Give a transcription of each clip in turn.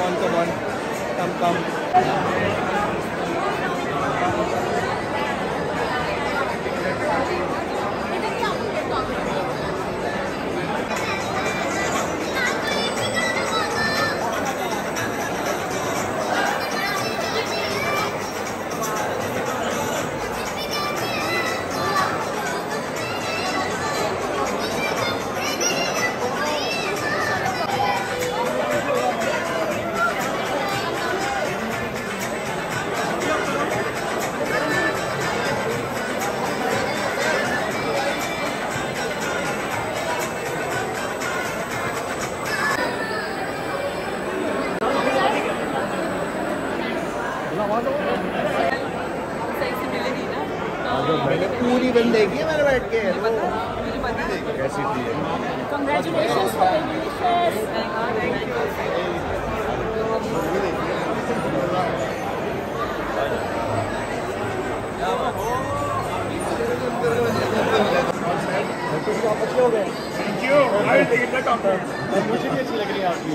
on. Come, come. मैंने देखी है मैंने बैठ के? कैसी थी? Congratulations for the delicious. Thank you I take it compliment मुझे भी अच्छी लग रही है आपकी।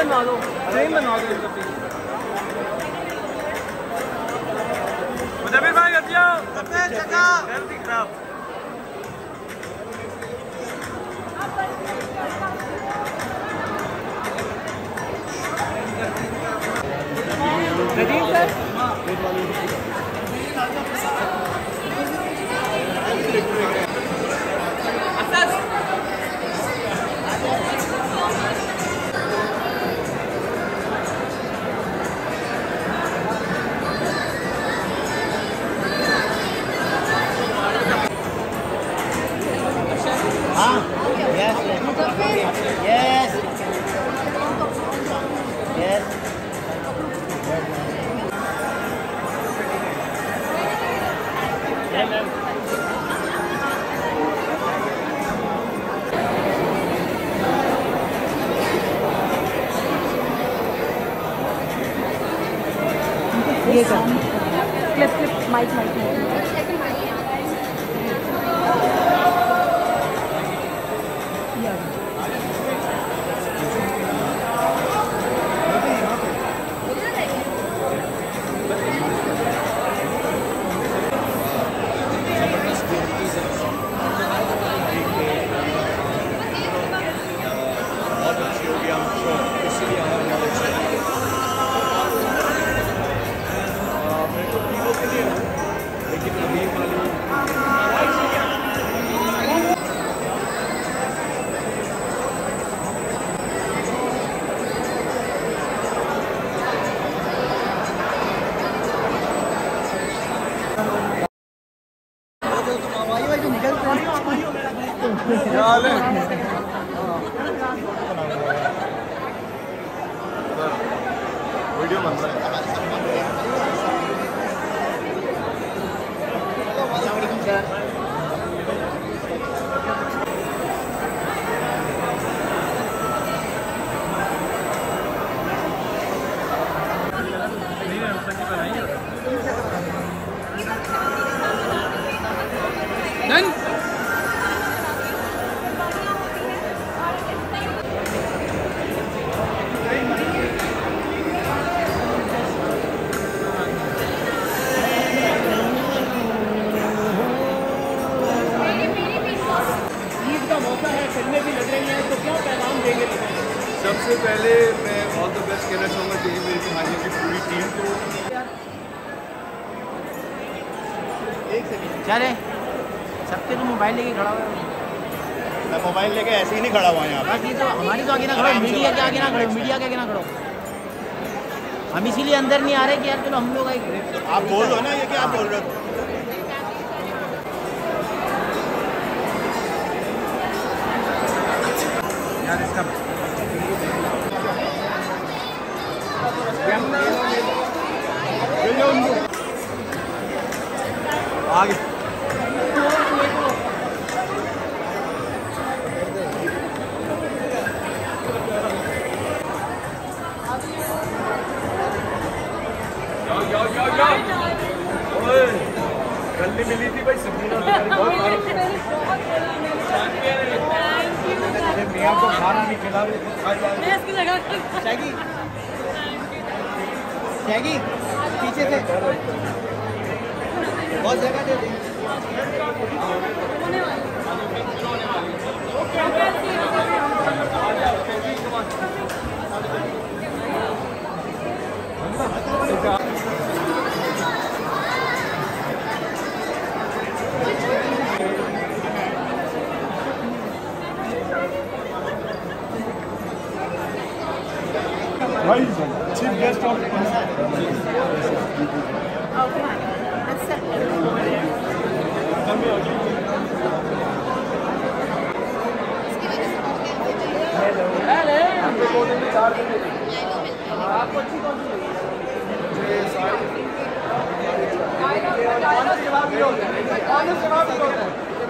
बनवा दो। फ्रेम बनवा दो इसका प्लीज़ भाई कर दिया जगह खराब ये कर क्लिप है वीडियो सबसे पहले मैं ऑल द बेस्ट कहना चाहूँगा टीम मेरी कहानियों की पूरी टीम को। चले सबके तो मोबाइल लेके खड़ा हुआ है। मैं मोबाइल लेके ऐसे ही नहीं खड़ा हुआ यहाँ बाकी तो हमारी तो आगे ना खड़ो मीडिया के आगे ना खड़ो मीडिया के आगे ना खड़ो। हम इसीलिए अंदर नहीं आ रहे कि यार चलो हम लोग आए। आप बोल रहे हो ना ये क्या आप बोल रहे हो? यार इसका मियाँ को खाना नहीं खिला मैं इसकी जगह जाएगी जाएगी पीछे से बहुत जगह दे दें होने वाली भाई चीफ गेस्ट ऑफ़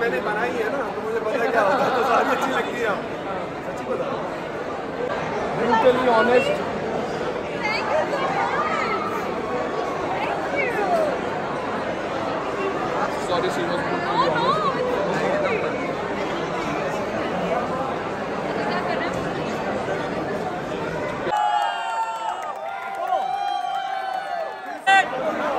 मैंने बनाई है ना तो मुझे पता क्या होता है तो सारी अच्छी लगती है आप सच्ची बता ब्रूटली ऑनेस्ट what?